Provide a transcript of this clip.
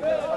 Yeah.